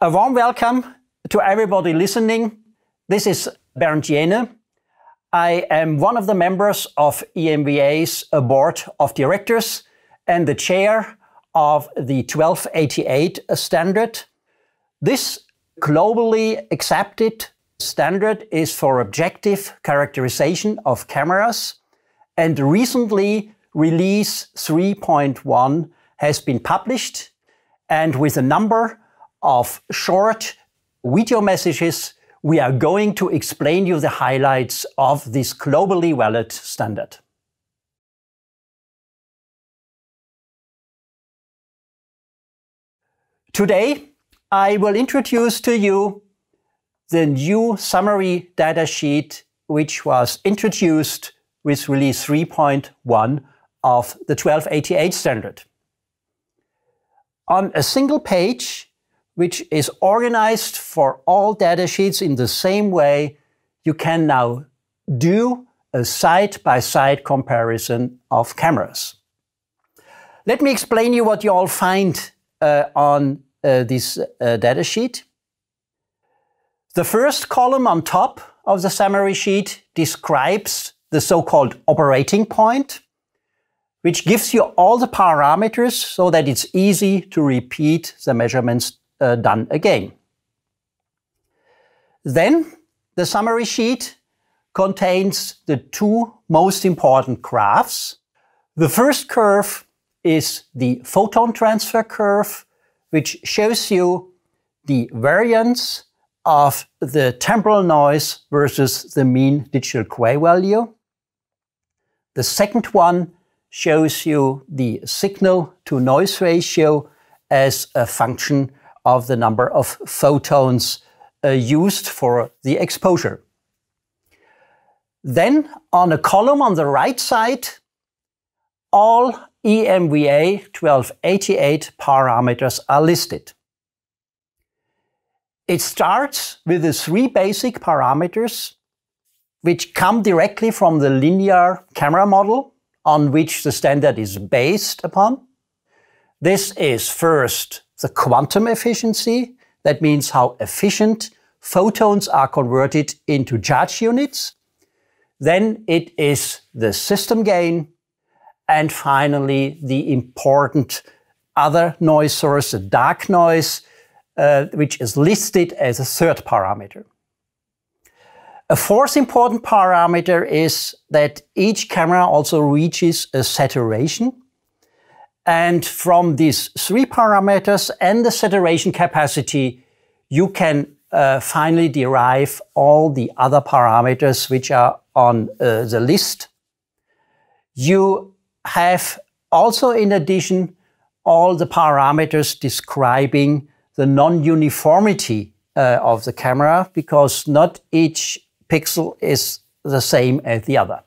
A warm welcome to everybody listening. This is Bernd Jähne. I am one of the members of EMVA's board of directors and the chair of the 1288 standard. This globally accepted standard is for objective characterization of cameras and recently release 3.1 has been published and with a number of short video messages, we are going to explain you the highlights of this globally valid standard. Today, I will introduce to you the new summary datasheet which was introduced with release 3.1 of the 1288 standard. On a single page, which is organized for all datasheets in the same way, you can now do a side-by-side comparison of cameras. Let me explain you what you all find uh, on uh, this uh, datasheet. The first column on top of the summary sheet describes the so-called operating point, which gives you all the parameters so that it's easy to repeat the measurements uh, done again. Then the summary sheet contains the two most important graphs. The first curve is the photon transfer curve, which shows you the variance of the temporal noise versus the mean digital gray value. The second one shows you the signal to noise ratio as a function of the number of photons uh, used for the exposure. Then on a column on the right side, all EMVA 1288 parameters are listed. It starts with the three basic parameters which come directly from the linear camera model on which the standard is based upon. This is first the quantum efficiency. That means how efficient photons are converted into charge units. Then it is the system gain. And finally, the important other noise source, the dark noise, uh, which is listed as a third parameter. A fourth important parameter is that each camera also reaches a saturation. And from these three parameters and the saturation capacity, you can uh, finally derive all the other parameters which are on uh, the list. You have also, in addition, all the parameters describing the non-uniformity uh, of the camera because not each pixel is the same as the other.